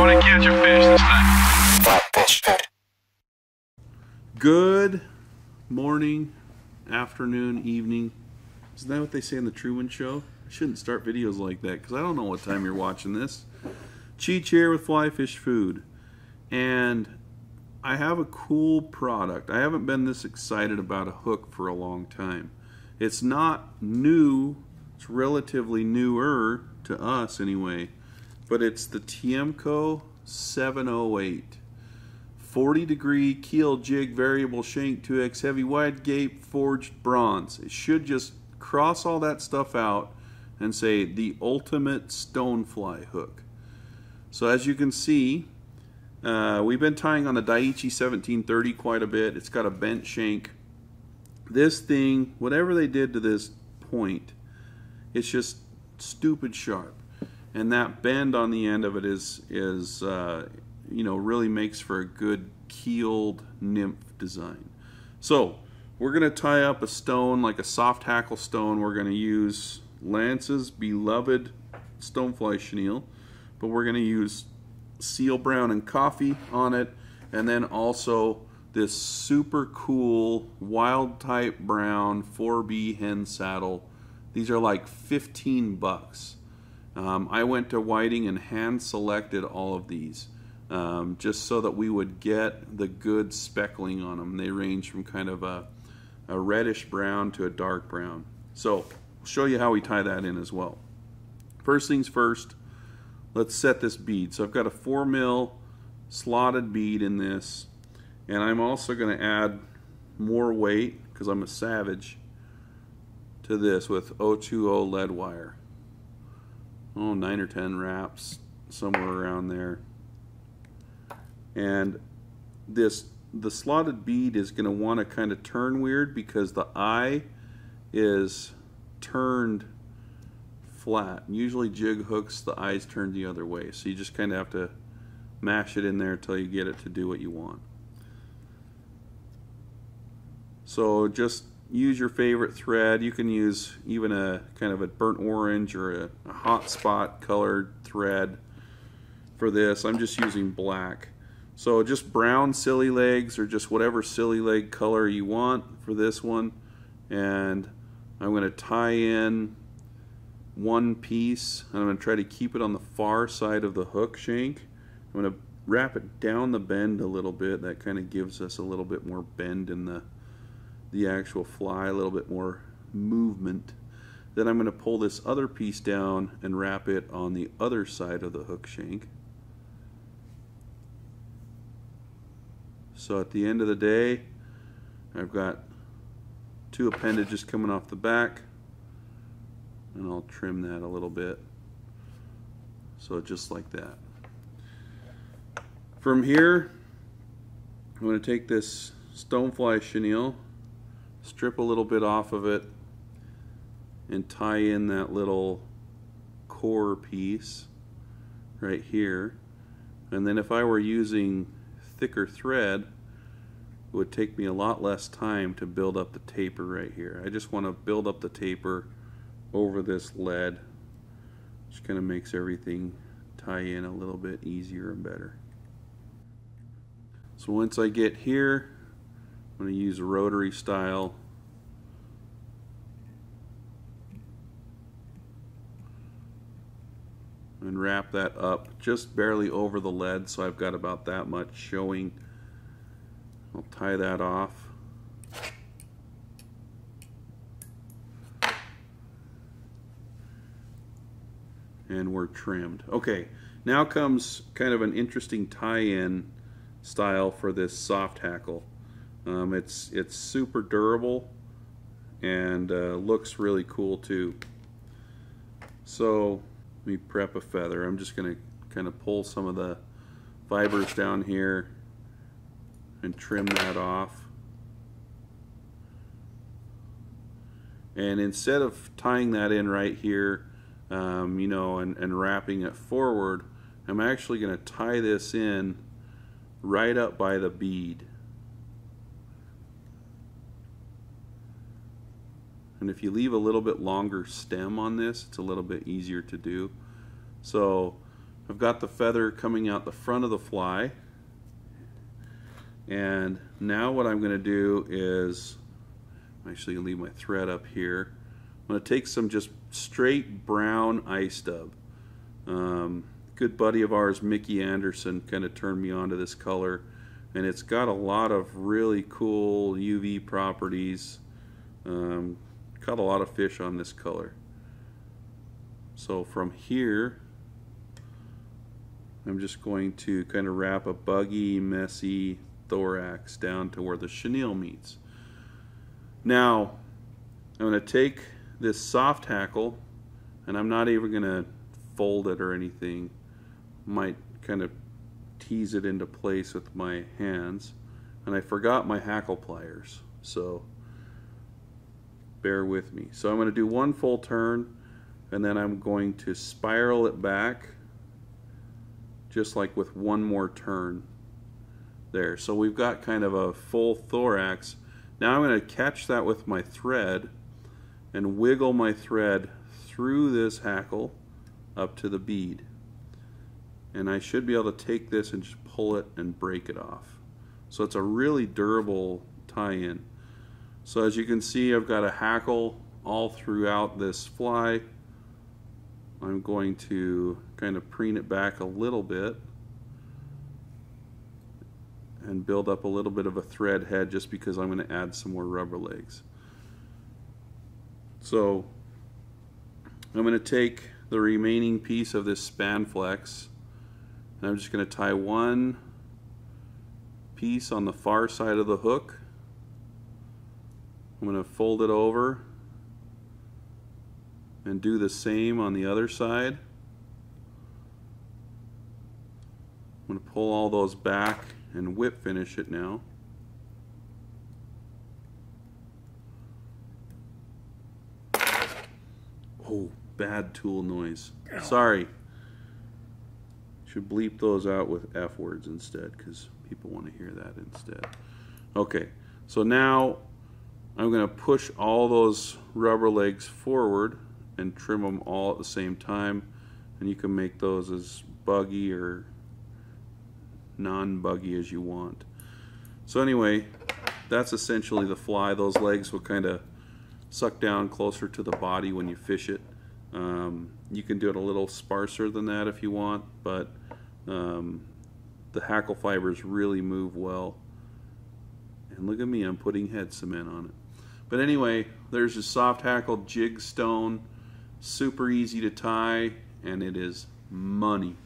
gonna catch a fish this time. Fly Fish Food. Good morning, afternoon, evening. Isn't that what they say on the Truman Show? I shouldn't start videos like that because I don't know what time you're watching this. Cheech here with Fly Fish Food. And I have a cool product. I haven't been this excited about a hook for a long time. It's not new, it's relatively newer to us anyway, but it's the Tiemco 708. 40 degree keel jig variable shank 2x heavy wide gape forged bronze. It should just cross all that stuff out and say the ultimate stonefly hook. So as you can see, uh, we've been tying on the Daiichi 1730 quite a bit. It's got a bent shank. This thing, whatever they did to this point, it's just stupid sharp. And that bend on the end of it is, is uh, you know, really makes for a good keeled nymph design. So we're going to tie up a stone, like a soft hackle stone. We're going to use Lance's beloved stonefly chenille, but we're going to use seal brown and coffee on it and then also this super cool wild type brown 4B hen saddle these are like 15 bucks um, I went to Whiting and hand selected all of these um, just so that we would get the good speckling on them they range from kind of a, a reddish brown to a dark brown so I'll show you how we tie that in as well first things first let's set this bead. So I've got a 4 mil slotted bead in this and I'm also going to add more weight because I'm a savage to this with 020 lead wire. Oh, 9 or 10 wraps somewhere around there. And this the slotted bead is going to want to kind of turn weird because the eye is turned flat. Usually jig hooks, the eyes turn the other way. So you just kind of have to mash it in there until you get it to do what you want. So just use your favorite thread. You can use even a kind of a burnt orange or a, a hot spot colored thread for this. I'm just using black. So just brown silly legs or just whatever silly leg color you want for this one. And I'm going to tie in one piece. I'm going to try to keep it on the far side of the hook shank. I'm going to wrap it down the bend a little bit. That kind of gives us a little bit more bend in the, the actual fly, a little bit more movement. Then I'm going to pull this other piece down and wrap it on the other side of the hook shank. So at the end of the day, I've got two appendages coming off the back and I'll trim that a little bit so just like that from here I'm going to take this stonefly chenille strip a little bit off of it and tie in that little core piece right here. And then if I were using thicker thread it would take me a lot less time to build up the taper right here. I just want to build up the taper over this lead. Which kind of makes everything tie in a little bit easier and better. So once I get here I'm going to use a rotary style and wrap that up just barely over the lead so I've got about that much showing. I'll tie that off and we're trimmed. Okay, now comes kind of an interesting tie-in style for this soft hackle. Um, it's it's super durable and uh, looks really cool too. So let me prep a feather. I'm just going to kind of pull some of the fibers down here and trim that off. And instead of tying that in right here, um, you know, and, and wrapping it forward, I'm actually going to tie this in right up by the bead. And if you leave a little bit longer stem on this, it's a little bit easier to do. So I've got the feather coming out the front of the fly. And now what I'm going to do is, I'm actually leave my thread up here. I'm going to take some just straight brown ice dub. Um, good buddy of ours, Mickey Anderson, kind of turned me on to this color. And it's got a lot of really cool UV properties. Um, caught a lot of fish on this color. So from here, I'm just going to kind of wrap a buggy, messy thorax down to where the chenille meets. Now, I'm going to take this soft hackle, and I'm not even going to fold it or anything. Might kind of tease it into place with my hands. And I forgot my hackle pliers, so bear with me. So I'm going to do one full turn, and then I'm going to spiral it back just like with one more turn there. So we've got kind of a full thorax. Now I'm going to catch that with my thread and wiggle my thread through this hackle up to the bead. And I should be able to take this and just pull it and break it off. So it's a really durable tie-in. So as you can see I've got a hackle all throughout this fly I'm going to kind of preen it back a little bit and build up a little bit of a thread head just because I'm going to add some more rubber legs. So I'm going to take the remaining piece of this Spanflex and I'm just going to tie one piece on the far side of the hook. I'm going to fold it over and do the same on the other side. I'm going to pull all those back and whip finish it now. Oh, bad tool noise. Sorry. Should bleep those out with F words instead because people want to hear that instead. Okay, so now I'm going to push all those rubber legs forward and trim them all at the same time and you can make those as buggy or non-buggy as you want. So anyway, that's essentially the fly. Those legs will kind of suck down closer to the body when you fish it. Um, you can do it a little sparser than that if you want, but um, the hackle fibers really move well. And look at me, I'm putting head cement on it. But anyway, there's a soft hackled jig stone super easy to tie, and it is money.